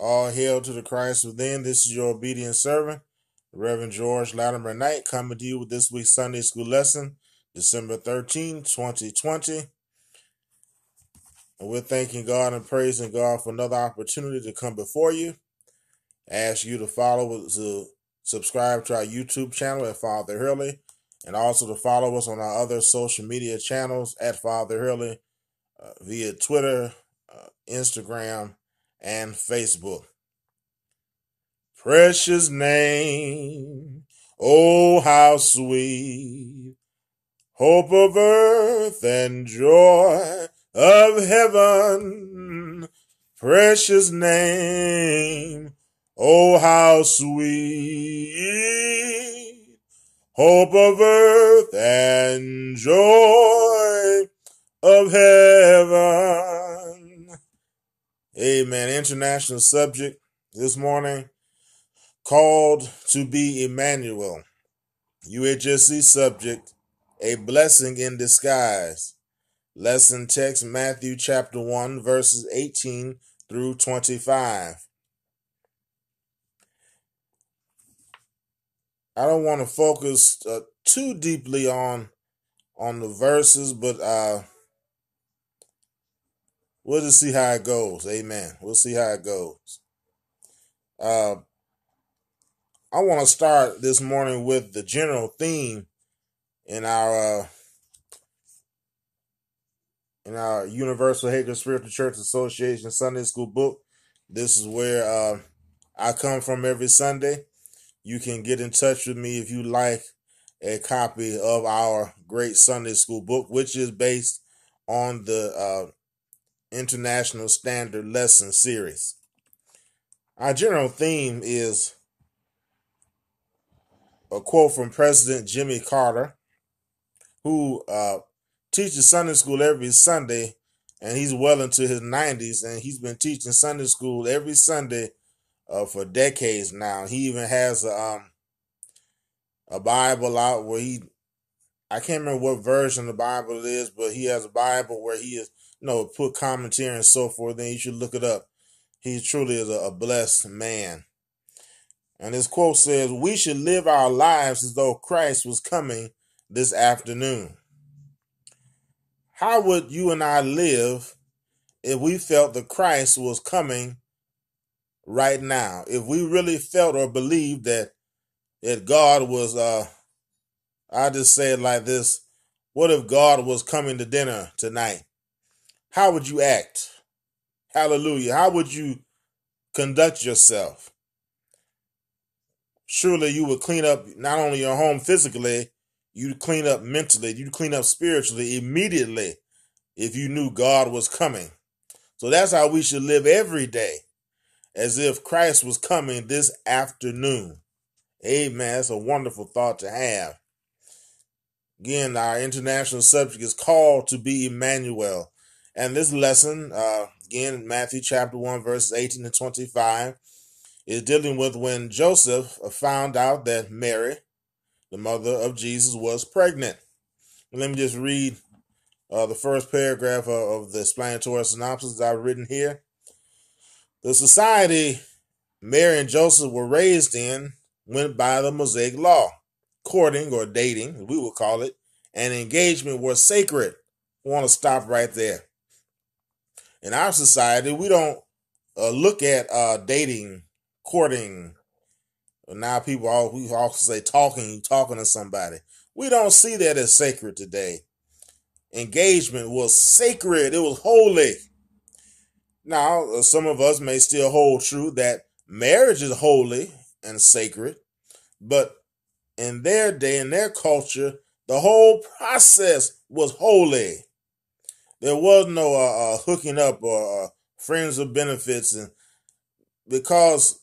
All hail to the Christ within. This is your obedient servant, Reverend George Latimer Knight, coming to you with this week's Sunday school lesson, December 13, 2020. And we're thanking God and praising God for another opportunity to come before you. ask you to follow, to subscribe to our YouTube channel at Father Hurley, and also to follow us on our other social media channels at Father Hurley uh, via Twitter, uh, Instagram, and Facebook. Precious name, oh how sweet, hope of earth and joy of heaven. Precious name, oh how sweet, hope of earth and joy of heaven. Amen. International subject this morning called to be Emmanuel. UHSC subject a blessing in disguise. Lesson text Matthew chapter 1 verses 18 through 25. I don't want to focus uh, too deeply on on the verses, but uh we'll just see how it goes. Amen. We'll see how it goes. Uh, I want to start this morning with the general theme in our uh, in our Universal Hagar Spiritual Church Association Sunday School book. This is where uh, I come from every Sunday. You can get in touch with me if you like a copy of our great Sunday School book, which is based on the uh, International Standard Lesson Series. Our general theme is a quote from President Jimmy Carter, who uh, teaches Sunday school every Sunday, and he's well into his 90s, and he's been teaching Sunday school every Sunday uh, for decades now. He even has a, um, a Bible out where he, I can't remember what version the Bible is, but he has a Bible where he is you know, put commentary and so forth, then you should look it up. He truly is a, a blessed man. And his quote says, We should live our lives as though Christ was coming this afternoon. How would you and I live if we felt that Christ was coming right now? If we really felt or believed that that God was uh I just say it like this, what if God was coming to dinner tonight? How would you act? Hallelujah. How would you conduct yourself? Surely you would clean up not only your home physically, you'd clean up mentally, you'd clean up spiritually immediately if you knew God was coming. So that's how we should live every day, as if Christ was coming this afternoon. Amen. That's a wonderful thought to have. Again, our international subject is called to be Emmanuel. And this lesson, uh, again, Matthew chapter 1, verses 18 to 25, is dealing with when Joseph found out that Mary, the mother of Jesus, was pregnant. Let me just read uh, the first paragraph of, of the explanatory synopsis I've written here. The society Mary and Joseph were raised in went by the Mosaic law. Courting or dating, we would call it, and engagement were sacred. I want to stop right there in our society, we don't uh, look at uh, dating, courting. Now people all we also say talking, talking to somebody. We don't see that as sacred today. Engagement was sacred; it was holy. Now, uh, some of us may still hold true that marriage is holy and sacred, but in their day, in their culture, the whole process was holy there was no uh, uh, hooking up or uh, friends of benefits, and because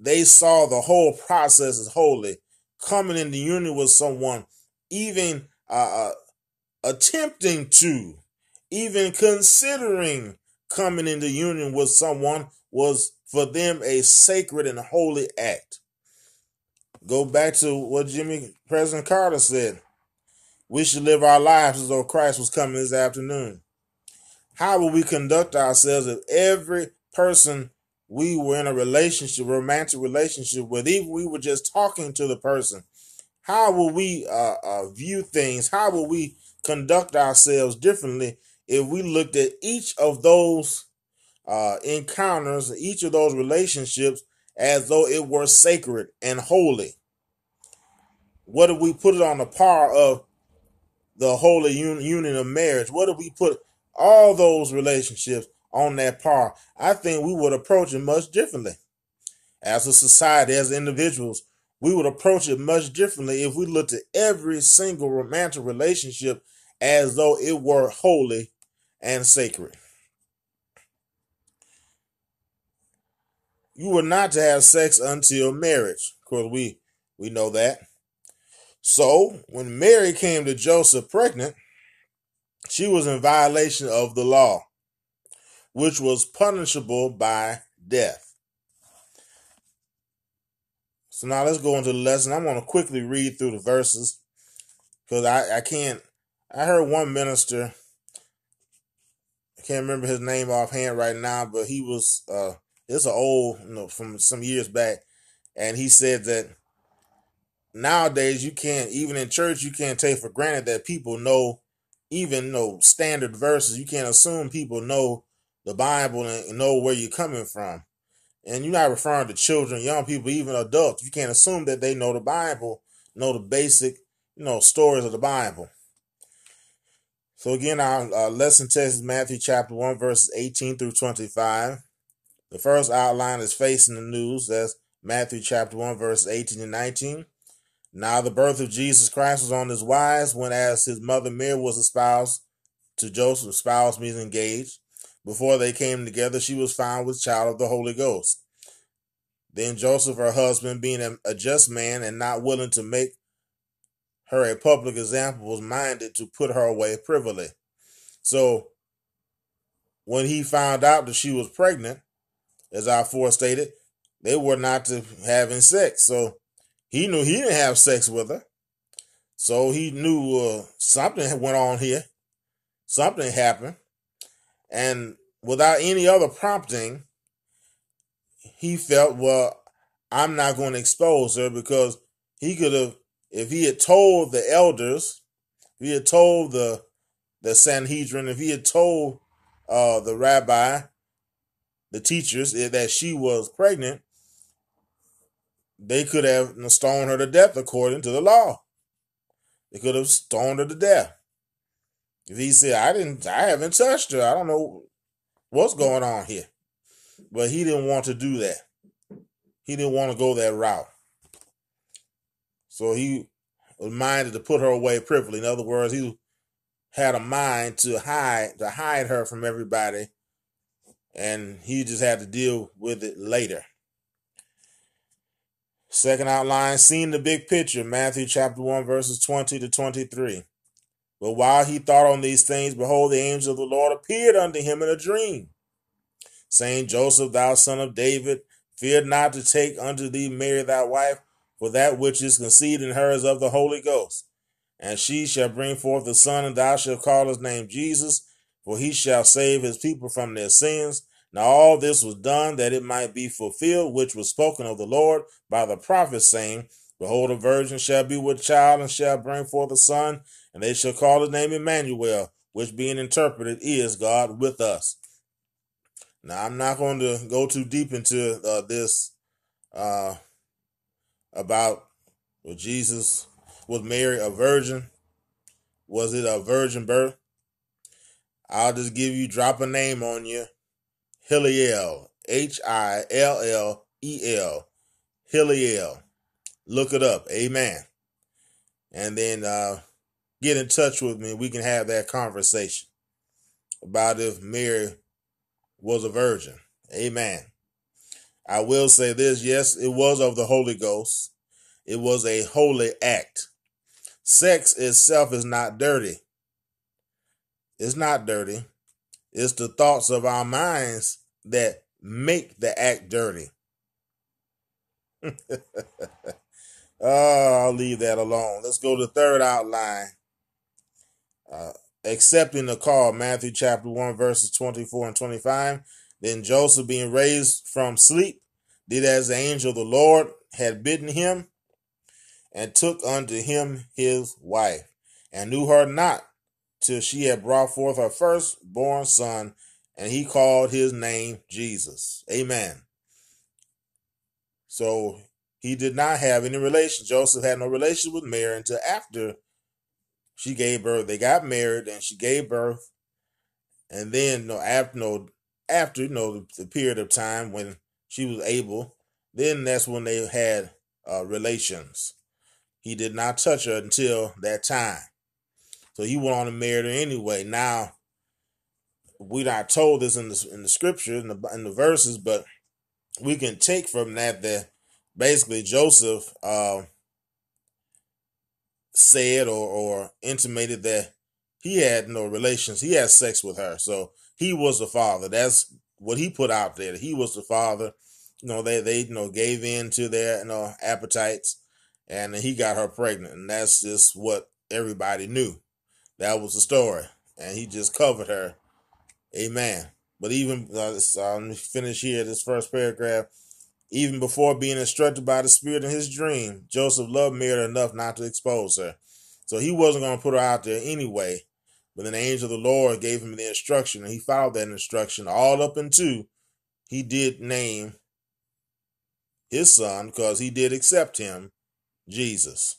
they saw the whole process as holy, coming into union with someone, even uh, uh, attempting to, even considering coming into union with someone was for them a sacred and holy act. Go back to what Jimmy President Carter said. We should live our lives as though Christ was coming this afternoon. How will we conduct ourselves if every person we were in a relationship, romantic relationship, with even we were just talking to the person, how will we uh, uh, view things? How will we conduct ourselves differently if we looked at each of those uh, encounters, each of those relationships, as though it were sacred and holy? What if we put it on the par of the holy un- union of marriage? What if we put all those relationships on that par? I think we would approach it much differently. As a society, as individuals, we would approach it much differently if we looked at every single romantic relationship as though it were holy and sacred. You were not to have sex until marriage. Of course, we we know that. So when Mary came to Joseph pregnant, she was in violation of the law, which was punishable by death. So now let's go into the lesson. I'm going to quickly read through the verses because I, I can't. I heard one minister, I can't remember his name offhand right now, but he was, uh, it's an old, you know, from some years back, and he said that nowadays you can't even in church you can't take for granted that people know even know standard verses you can't assume people know the bible and know where you're coming from. And you're not referring to children young people even adults. You can't assume that they know the bible know the basic you know stories of the bible. So again our, our lesson text is matthew chapter 1 verses 18 through 25 the first outline is facing the news. That's matthew chapter 1 verses 18 and 19 now the birth of Jesus Christ was on his wise when as his mother Mary was espoused to Joseph, spouse means engaged. Before they came together, she was found with child of the Holy Ghost. Then Joseph, her husband, being a just man and not willing to make her a public example, was minded to put her away privily. So when he found out that she was pregnant, as I forestated, they were not to having sex. So he knew he didn't have sex with her. So he knew uh, something went on here. Something happened. And without any other prompting, he felt, well, I'm not going to expose her because he could have, if he had told the elders, if he had told the the Sanhedrin, if he had told uh, the rabbi, the teachers that she was pregnant, they could have stoned her to death according to the law. They could have stoned her to death. If he said, I didn't I haven't touched her. I don't know what's going on here. But he didn't want to do that. He didn't want to go that route. So he was minded to put her away privily. In other words, he had a mind to hide to hide her from everybody. And he just had to deal with it later. Second outline, seeing the big picture, Matthew chapter 1, verses 20 to 23. But while he thought on these things, behold, the angel of the Lord appeared unto him in a dream, saying, Joseph, thou son of David, fear not to take unto thee Mary thy wife, for that which is conceived in her is of the Holy Ghost. And she shall bring forth a son, and thou shalt call his name Jesus, for he shall save his people from their sins. Now all this was done that it might be fulfilled, which was spoken of the Lord by the prophet, saying, Behold, a virgin shall be with child and shall bring forth a son, and they shall call his name Emmanuel, which being interpreted is God with us. Now I'm not going to go too deep into uh, this uh, about well, Jesus was Mary a virgin. Was it a virgin birth? I'll just give you drop a name on you Hillel, H I L L E L, Hillel. Look it up. Amen. And then uh, get in touch with me. We can have that conversation about if Mary was a virgin. Amen. I will say this yes, it was of the Holy Ghost, it was a holy act. Sex itself is not dirty. It's not dirty. It's the thoughts of our minds that make the act dirty. oh, I'll leave that alone. Let's go to the third outline. Uh, accepting the call, Matthew chapter 1, verses 24 and 25. Then Joseph, being raised from sleep, did as the angel of the Lord had bidden him, and took unto him his wife, and knew her not till she had brought forth her firstborn son, and he called his name Jesus. Amen. So he did not have any relation. Joseph had no relation with Mary until after she gave birth. They got married and she gave birth. And then no after no after you know the, the period of time when she was able, then that's when they had uh, relations. He did not touch her until that time. So he went on and married her anyway. Now we're not told this in the in the scripture in the in the verses, but we can take from that that basically Joseph uh, said or or intimated that he had no relations. He had sex with her, so he was the father. That's what he put out there. He was the father. You know, they they you know gave in to their you know appetites, and he got her pregnant, and that's just what everybody knew. That was the story, and he just covered her. Amen. But even uh, let me finish here this first paragraph. Even before being instructed by the Spirit in his dream, Joseph loved Mary enough not to expose her. So he wasn't going to put her out there anyway. But then the angel of the Lord gave him the instruction, and he followed that instruction all up into he did name his son because he did accept him, Jesus.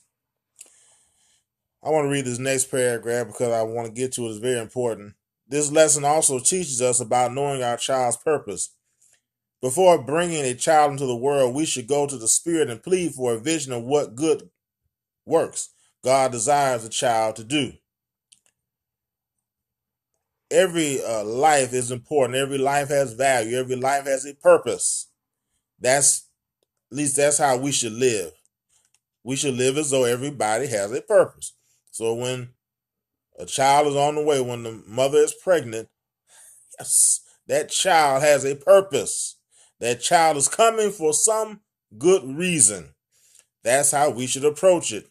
I want to read this next paragraph because I want to get to it. It's very important. This lesson also teaches us about knowing our child's purpose. Before bringing a child into the world, we should go to the Spirit and plead for a vision of what good works God desires a child to do. Every uh, life is important. Every life has value. Every life has a purpose. That's at least that's how we should live. We should live as though everybody has a purpose. So when a child is on the way, when the mother is pregnant, yes, that child has a purpose. That child is coming for some good reason. That's how we should approach it.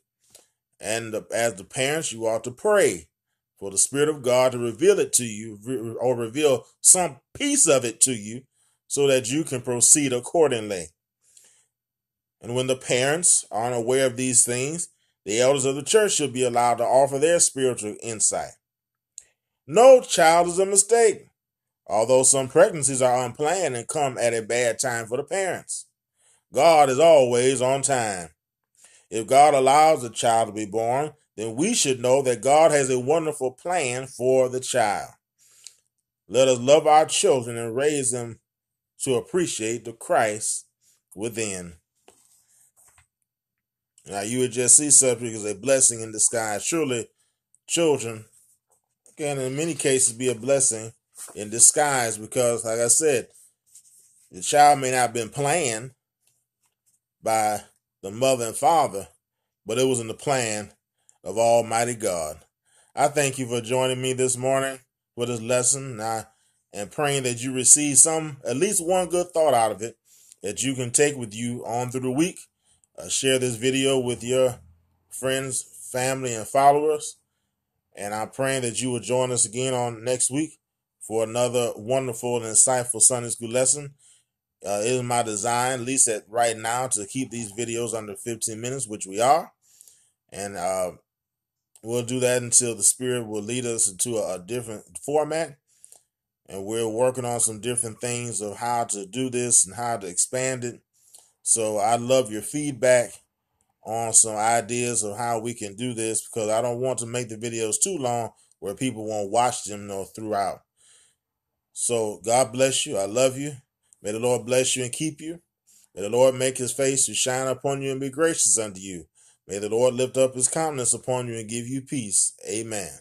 And as the parents, you ought to pray for the Spirit of God to reveal it to you or reveal some piece of it to you so that you can proceed accordingly. And when the parents aren't aware of these things, the elders of the church should be allowed to offer their spiritual insight. No child is a mistake although some pregnancies are unplanned and come at a bad time for the parents. God is always on time. If God allows a child to be born, then we should know that God has a wonderful plan for the child. Let us love our children and raise them to appreciate the Christ within. Now, you would just see something as a blessing in disguise. Surely, children can, in many cases, be a blessing in disguise because, like I said, the child may not have been planned by the mother and father, but it was in the plan of Almighty God. I thank you for joining me this morning for this lesson. I am praying that you receive some, at least one good thought out of it that you can take with you on through the week. Uh, share this video with your friends, family, and followers. And I'm praying that you will join us again on next week for another wonderful and insightful Sunday school lesson. Uh, it is my design, at least at right now, to keep these videos under 15 minutes, which we are. And uh, we'll do that until the Spirit will lead us into a, a different format. And we're working on some different things of how to do this and how to expand it. So I love your feedback on some ideas of how we can do this because I don't want to make the videos too long where people won't watch them know, throughout. So God bless you. I love you. May the Lord bless you and keep you. May the Lord make his face to shine upon you and be gracious unto you. May the Lord lift up his countenance upon you and give you peace. Amen.